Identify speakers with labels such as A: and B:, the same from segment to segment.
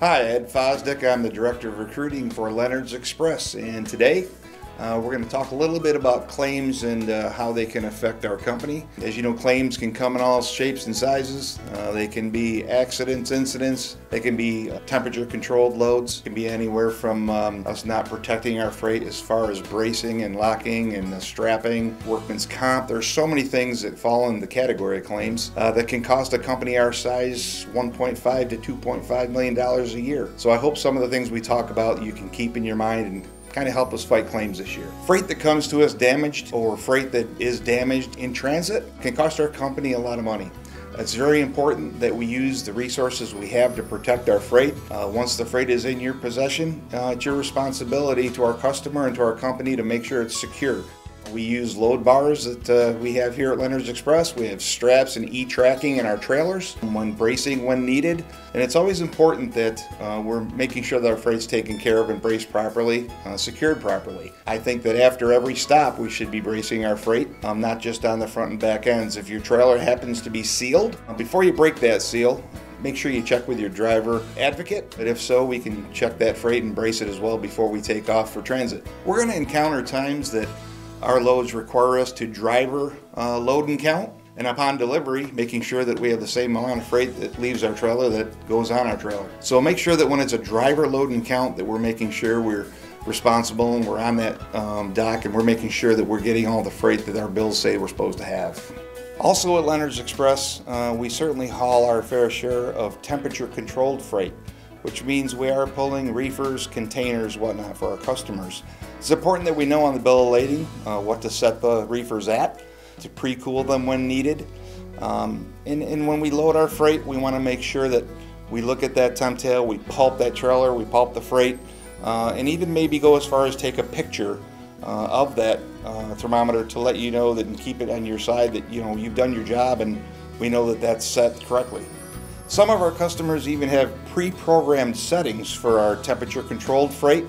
A: Hi, Ed Fosdick. I'm the Director of Recruiting for Leonard's Express, and today uh, we're going to talk a little bit about claims and uh, how they can affect our company. As you know, claims can come in all shapes and sizes. Uh, they can be accidents, incidents, they can be uh, temperature controlled loads, it can be anywhere from um, us not protecting our freight as far as bracing and locking and strapping, workman's comp. There's so many things that fall in the category of claims uh, that can cost a company our size 1.5 to 2.5 million dollars a year. So I hope some of the things we talk about you can keep in your mind and kind of help us fight claims this year. Freight that comes to us damaged or freight that is damaged in transit can cost our company a lot of money. It's very important that we use the resources we have to protect our freight. Uh, once the freight is in your possession, uh, it's your responsibility to our customer and to our company to make sure it's secure. We use load bars that uh, we have here at Leonard's Express. We have straps and e-tracking in our trailers when bracing when needed. And it's always important that uh, we're making sure that our freight's taken care of and braced properly, uh, secured properly. I think that after every stop we should be bracing our freight, um, not just on the front and back ends. If your trailer happens to be sealed, uh, before you break that seal, make sure you check with your driver advocate. But if so, we can check that freight and brace it as well before we take off for transit. We're going to encounter times that our loads require us to driver uh, load and count, and upon delivery, making sure that we have the same amount of freight that leaves our trailer that goes on our trailer. So make sure that when it's a driver load and count that we're making sure we're responsible and we're on that um, dock and we're making sure that we're getting all the freight that our bills say we're supposed to have. Also at Leonard's Express, uh, we certainly haul our fair share of temperature controlled freight which means we are pulling reefers, containers, whatnot for our customers. It's important that we know on the bill of lading uh, what to set the reefers at to pre-cool them when needed. Um, and, and, when we load our freight, we want to make sure that we look at that TempTale, we pulp that trailer, we pulp the freight, uh, and even maybe go as far as take a picture uh, of that uh, thermometer to let you know that and keep it on your side that you know you've done your job and we know that that's set correctly. Some of our customers even have pre-programmed settings for our temperature controlled freight.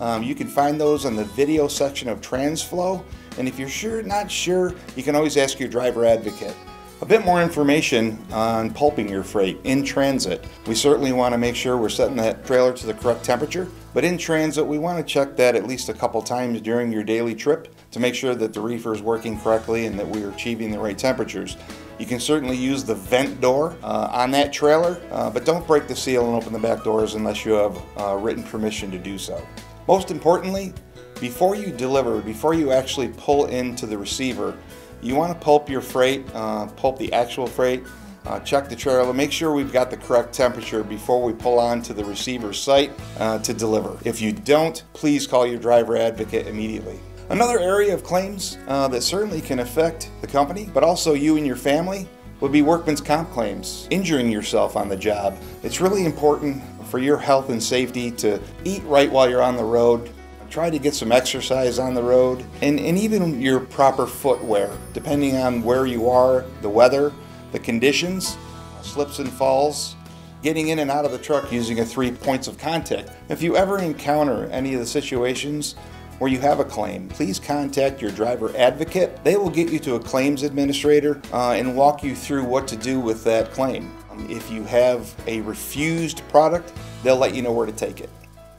A: Um, you can find those on the video section of Transflo. And if you're sure not sure, you can always ask your driver advocate. A bit more information on pulping your freight in transit. We certainly want to make sure we're setting that trailer to the correct temperature, but in transit we want to check that at least a couple times during your daily trip to make sure that the reefer is working correctly and that we're achieving the right temperatures. You can certainly use the vent door uh, on that trailer, uh, but don't break the seal and open the back doors unless you have uh, written permission to do so. Most importantly, before you deliver, before you actually pull into the receiver, you want to pulp your freight, uh, pulp the actual freight, uh, check the trailer, make sure we've got the correct temperature before we pull on to the receiver's site uh, to deliver. If you don't, please call your driver advocate immediately. Another area of claims uh, that certainly can affect the company, but also you and your family, would be workman's comp claims, injuring yourself on the job. It's really important for your health and safety to eat right while you're on the road, Try to get some exercise on the road and, and even your proper footwear, depending on where you are, the weather, the conditions, slips and falls, getting in and out of the truck using a three points of contact. If you ever encounter any of the situations where you have a claim, please contact your driver advocate. They will get you to a claims administrator uh, and walk you through what to do with that claim. If you have a refused product, they'll let you know where to take it.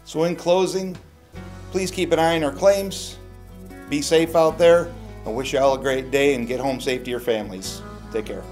A: So in closing, Please keep an eye on our claims. Be safe out there. I wish you all a great day and get home safe to your families. Take care.